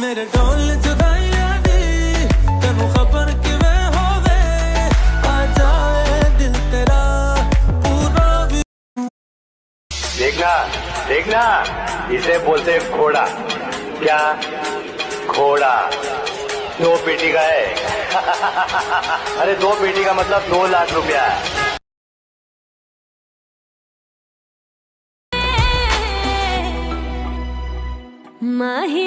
मेरे डोल ਜੁਦਾਈਆਂ ਦੀ ਤੈਨੂੰ ਖਬਰ देखना इसे बोलते घोड़ा क्या घोड़ा दो पेटी का है अरे दो पेटी का मतलब दो लाख रुपया है माही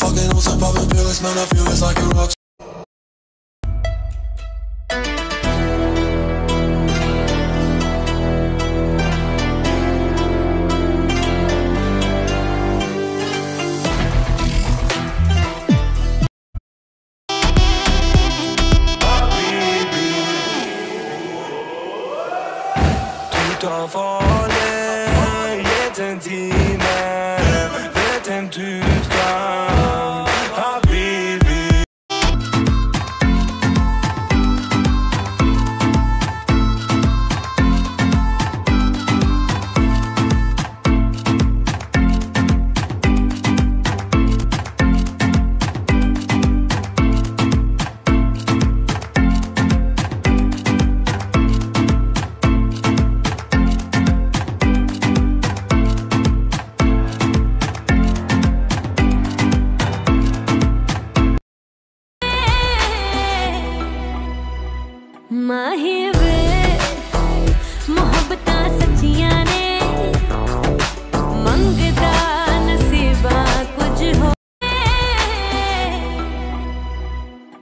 been fucking on some poppin' pills, man, I feel it's like a rock Falling, jeden deep.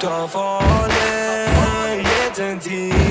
Don't fall in, yeah, do